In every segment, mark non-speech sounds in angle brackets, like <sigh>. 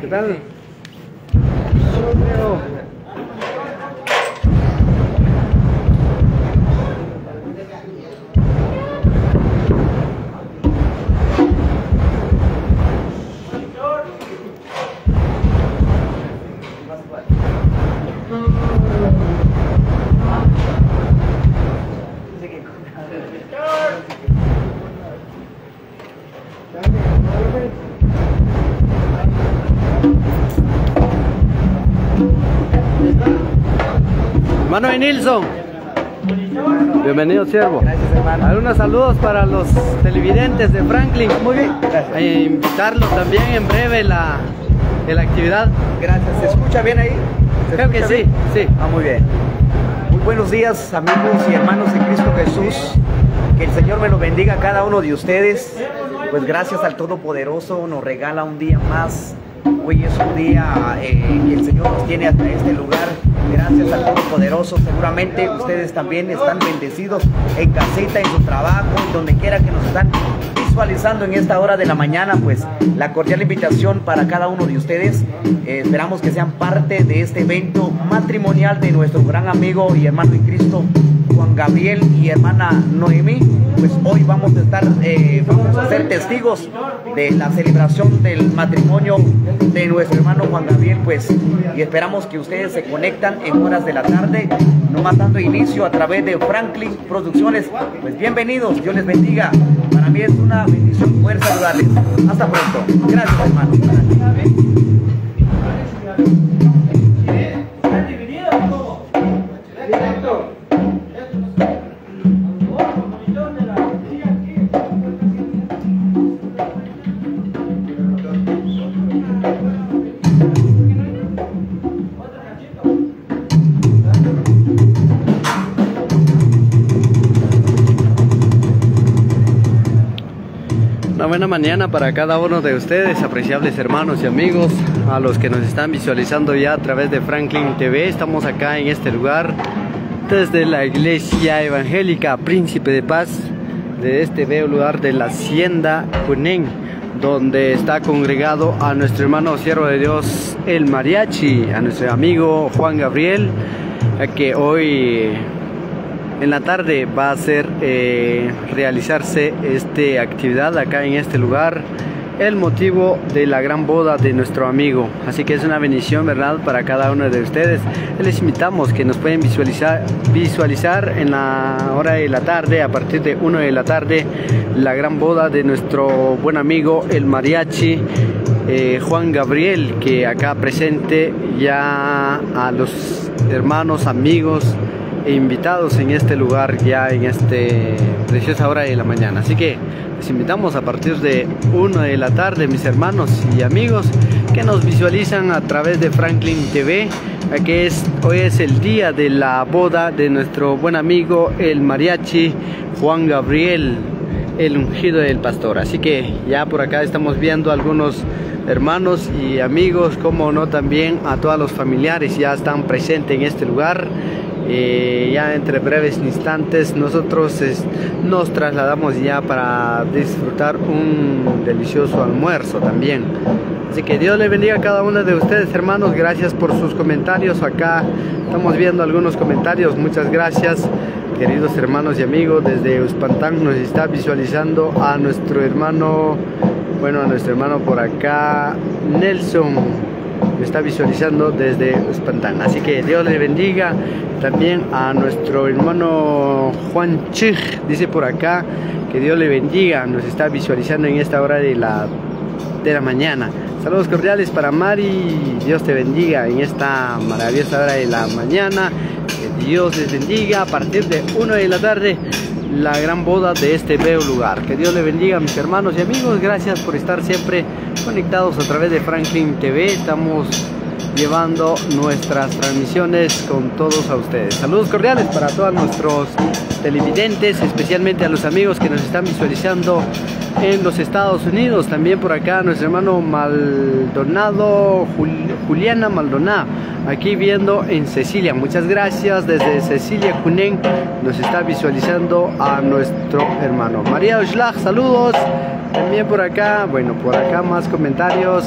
¿Qué tal? Hermano Nilsson. Bienvenido, siervo. Gracias, hermano. Algunos saludos para los televidentes de Franklin. Muy bien, gracias. E invitarlos también en breve la, en la actividad. Gracias. ¿Se escucha bien ahí? ¿Se Creo que sí, bien? sí. Ah, muy bien. Muy buenos días, amigos y hermanos de Cristo Jesús. Que el Señor me lo bendiga a cada uno de ustedes. Pues gracias al Todopoderoso nos regala un día más. Hoy es un día eh, que el Señor nos tiene hasta este lugar. Gracias al Todopoderoso. Seguramente ustedes también están bendecidos en casita, en su trabajo, en donde quiera que nos están visualizando en esta hora de la mañana, pues la cordial invitación para cada uno de ustedes. Eh, esperamos que sean parte de este evento matrimonial de nuestro gran amigo y hermano en Cristo, Juan Gabriel y hermana Noemí. Pues hoy vamos a estar, eh, vamos a ser testigos de la celebración del matrimonio de nuestro hermano Juan Gabriel, pues, y esperamos que ustedes se conectan en horas de la tarde, nomás dando inicio a través de Franklin Producciones. Pues bienvenidos, Dios les bendiga. Para mí es una bendición poder saludarles. Hasta pronto. Gracias, hermano. Buena mañana para cada uno de ustedes, apreciables hermanos y amigos, a los que nos están visualizando ya a través de Franklin TV. Estamos acá en este lugar desde la iglesia evangélica Príncipe de Paz, de este bello lugar de la hacienda Cunén, donde está congregado a nuestro hermano siervo de Dios, el mariachi, a nuestro amigo Juan Gabriel, a que hoy en la tarde va a ser eh, realizarse esta actividad acá en este lugar el motivo de la gran boda de nuestro amigo. Así que es una bendición verdad para cada uno de ustedes. Les invitamos que nos pueden visualizar visualizar en la hora de la tarde a partir de 1 de la tarde la gran boda de nuestro buen amigo el mariachi eh, Juan Gabriel que acá presente ya a los hermanos amigos e invitados en este lugar ya en este preciosa hora de la mañana. Así que les invitamos a partir de 1 de la tarde, mis hermanos y amigos que nos visualizan a través de Franklin TV, que es hoy es el día de la boda de nuestro buen amigo el mariachi Juan Gabriel, el ungido del pastor. Así que ya por acá estamos viendo algunos hermanos y amigos, como no también a todos los familiares ya están presentes en este lugar. Eh, ya entre breves instantes nosotros nos trasladamos ya para disfrutar un delicioso almuerzo también. Así que Dios le bendiga a cada uno de ustedes hermanos, gracias por sus comentarios. Acá estamos viendo algunos comentarios, muchas gracias queridos hermanos y amigos. Desde Uspantán nos está visualizando a nuestro hermano, bueno a nuestro hermano por acá, Nelson me está visualizando desde Uspantán. Así que Dios le bendiga también a nuestro hermano Juan Chig, dice por acá que Dios le bendiga, nos está visualizando en esta hora de la, de la mañana. Saludos cordiales para Mari, Dios te bendiga en esta maravillosa hora de la mañana. Que Dios les bendiga a partir de 1 de la tarde la gran boda de este bello lugar. Que Dios le bendiga a mis hermanos y amigos. Gracias por estar siempre conectados a través de Franklin TV. Estamos llevando nuestras transmisiones con todos a ustedes. Saludos cordiales para todos nuestros televidentes, especialmente a los amigos que nos están visualizando en los Estados Unidos. También por acá nuestro hermano Maldonado, Juliana Maldonado, aquí viendo en Cecilia. Muchas gracias desde Cecilia Cunén. Nos está visualizando a nuestro hermano. María Oshlag, saludos. También por acá, bueno, por acá más comentarios.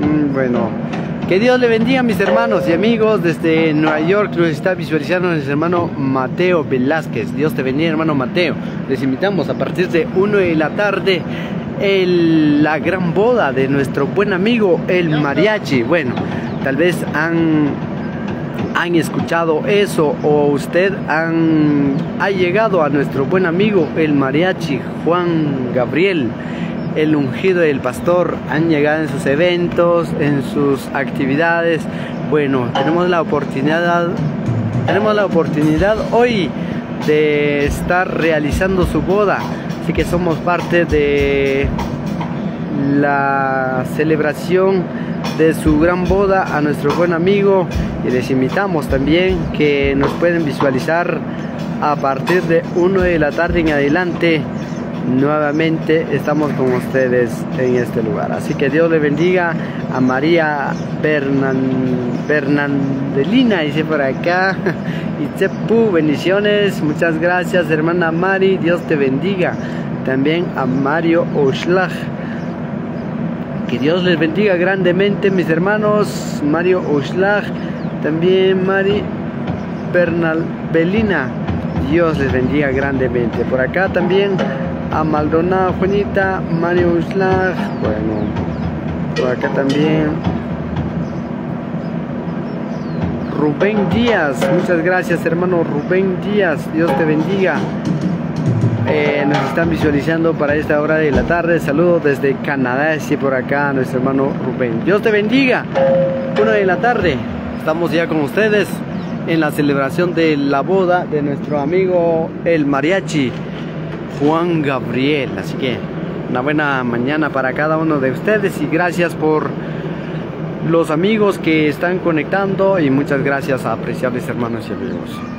Mm, bueno, que Dios le bendiga a mis hermanos y amigos desde Nueva York. Nos está visualizando nuestro hermano Mateo Velázquez. Dios te bendiga, hermano Mateo. Les invitamos a partir de 1 de la tarde la gran boda de nuestro buen amigo el mariachi. Bueno, tal vez han, han escuchado eso o usted han, ha llegado a nuestro buen amigo el mariachi Juan Gabriel el ungido del pastor han llegado en sus eventos, en sus actividades. Bueno, tenemos la oportunidad, tenemos la oportunidad hoy de estar realizando su boda. Así que somos parte de la celebración de su gran boda a nuestro buen amigo y les invitamos también que nos pueden visualizar a partir de 1 de la tarde en adelante nuevamente estamos con ustedes en este lugar. Así que Dios le bendiga a María Bernan, Bernandelina, dice por acá. <laughs> Y Tsepu, bendiciones. Muchas gracias, hermana Mari. Dios te bendiga. También a Mario Oshlag. Que Dios les bendiga grandemente, mis hermanos. Mario Oshlag. También Mari Bernal Belina. Dios les bendiga grandemente. Por acá también a Maldonado Juanita, Mario Uslag, bueno, por acá también. Rubén Díaz, muchas gracias hermano Rubén Díaz, Dios te bendiga. Eh, nos están visualizando para esta hora de la tarde. Saludos desde Canadá, y por acá nuestro hermano Rubén. Dios te bendiga. Una de la tarde, estamos ya con ustedes en la celebración de la boda de nuestro amigo el mariachi. Juan Gabriel. Así que una buena mañana para cada uno de ustedes y gracias por los amigos que están conectando y muchas gracias a apreciables hermanos y amigos.